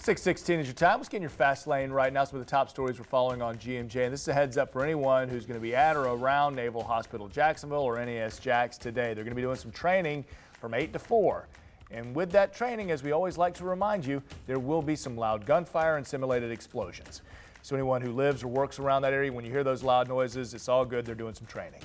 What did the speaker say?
616 is your time. Let's get in your fast lane right now. Some of the top stories we're following on GMJ. And this is a heads up for anyone who's going to be at or around Naval Hospital Jacksonville or NAS Jax today. They're going to be doing some training from 8 to 4. And with that training, as we always like to remind you, there will be some loud gunfire and simulated explosions. So anyone who lives or works around that area, when you hear those loud noises, it's all good. They're doing some training.